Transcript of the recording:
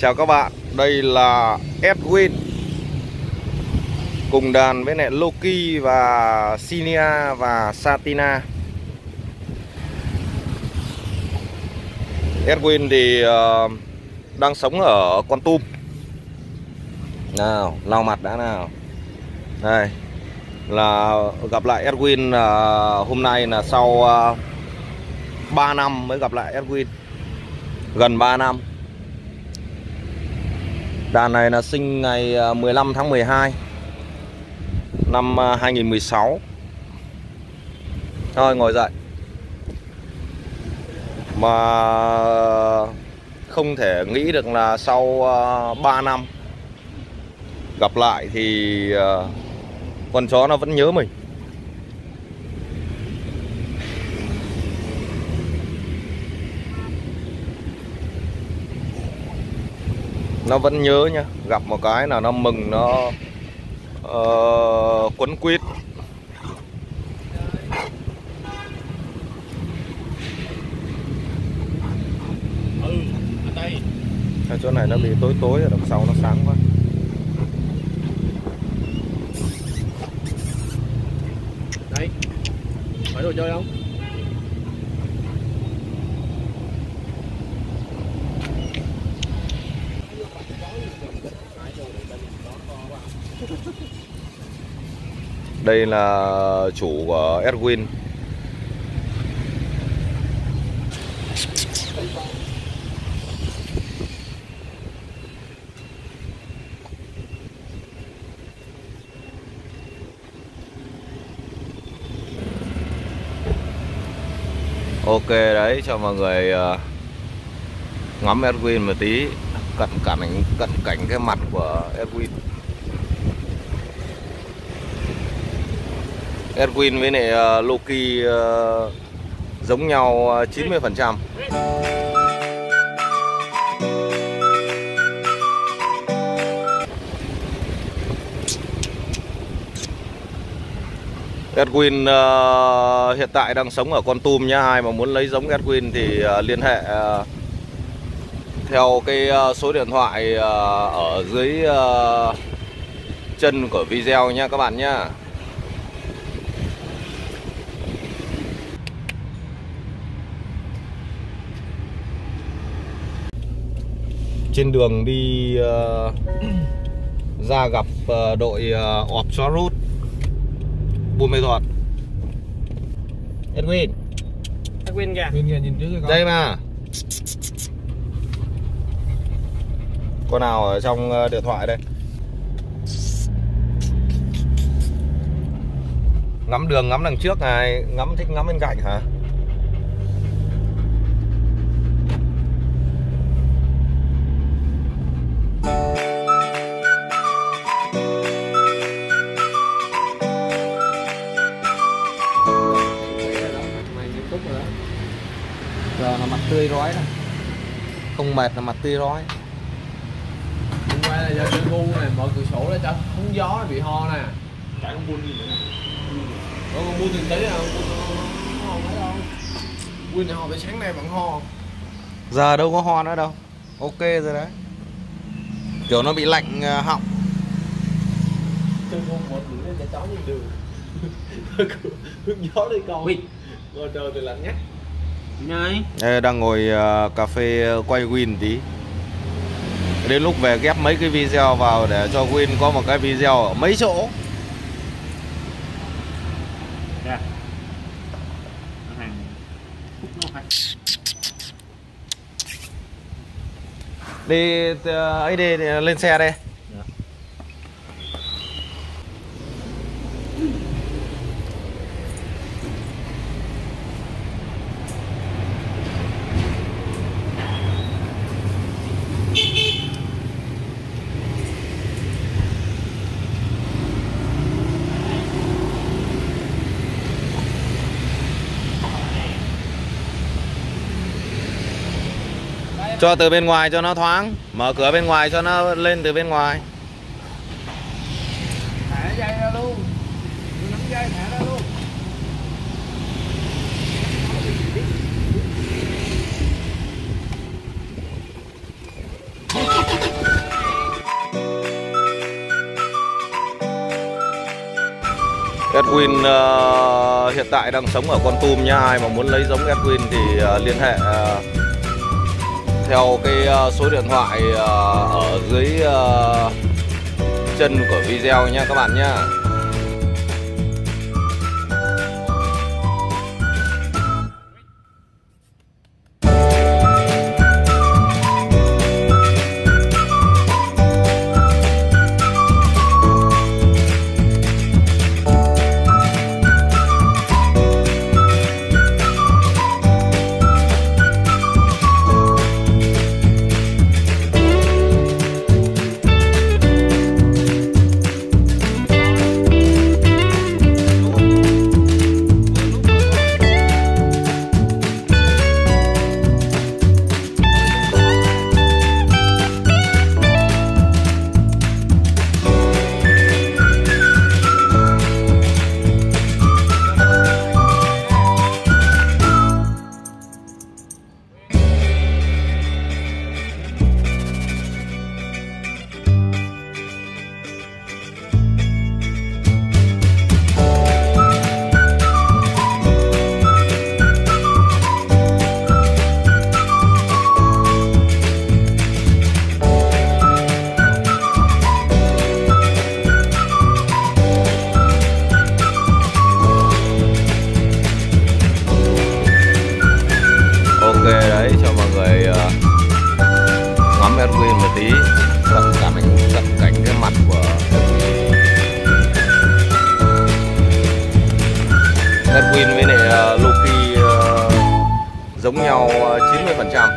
Chào các bạn, đây là Edwin Cùng đàn với lại Loki và Sinia và Satina. Edwin thì uh, đang sống ở Con Tum. Nào, lau mặt đã nào. Đây Là gặp lại Edwin uh, hôm nay là sau ờ, uh, 3 năm mới gặp lại Edwin. Gần 3 năm. Đàn này là sinh ngày à, 15 tháng 12 Năm à, 2016 Thôi, ngồi dậy. Mà không thể nghĩ được là sau à, 3 năm Gặp lại thì con chó nó vẫn nhớ mình. Nó vẫn nhớ nha gặp một cái là nó mừng nó uh, quấn quýt. Ừ ở chỗ này nó bị tối tối ở đằng sau nó sáng quá. Đây phải đồ chơi không Đây là chủ của Edwin Ok đấy, cho mọi người ờ, ngắm Edwin một tí, cận cảnh cận cảnh cái mặt của Edwin Edwin với này ờ, Loki ờ, giống nhau 90% Edwin uh, hiện tại đang sống ở Con Tum nhá. Ai mà muốn lấy giống Edwin thì uh, liên hệ uh, theo cái uh, số điện thoại uh, ở dưới uh, chân của video nha các bạn nhá. Trên đường đi uh, ra gặp uh, đội uh, ọp xóa rút. Buôn Mê Thuột Edwin. Edwin kìa. Bên kia nhìn trước cái con. Đây mà. Con nào ở trong uh, điện thoại đây? Ngắm đường ngắm đằng trước này Ngắm thích ngắm bên cạnh hả Không mệt là mặt tươi rói. Hôm qua là do chơi ngu này mở cửa sổ ra cho không gió nó bị ho nè. Chạy con buôn gì nữa. Con buôn từng tí à? Con buôn ho mấy đâu. Buôn này ho tới sáng nay vẫn ho. Giờ đâu có ho nữa đâu. Ok rồi đấy. Kiểu nó bị lạnh ờ, họng. Chơi ngu mở cửa lên cho chó nhìn đường. Hứng gió đi con. Ngồi trời thì lạnh nhắc. Đây, đang ngồi ờ, cà phê ờ, quay Win tí. Đến lúc về ghép mấy cái video vào để cho Win có một cái video ở mấy chỗ. Phải. Đi ờ, ấy đi lên xe đây cho từ bên ngoài cho nó thoáng. Mở cửa bên ngoài cho nó lên từ bên ngoài. Thả luôn. Nắm dây thả luôn. Edwin uh, hiện tại đang sống ở Con Tum nha Ai mà muốn lấy giống Edwin thì uh, liên hệ uh, theo cái ờ, số điện thoại ờ, ở dưới ờ, chân của video nha các bạn nhé 这样